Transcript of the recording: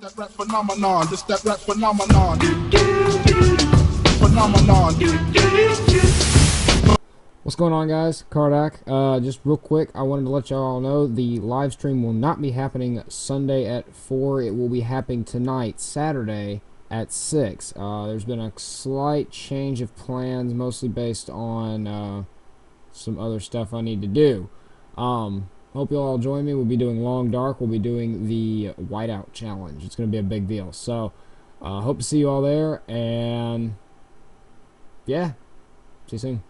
That rap phenomenon, that rap phenomenon. Phenomenon. What's going on, guys? CarDoc. Uh, just real quick, I wanted to let y'all know the live stream will not be happening Sunday at 4. It will be happening tonight, Saturday, at 6. Uh, there's been a slight change of plans, mostly based on uh, some other stuff I need to do. Um, hope you'll all join me. We'll be doing Long Dark. We'll be doing the Whiteout Challenge. It's going to be a big deal. So, uh, hope to see you all there. And, yeah, see you soon.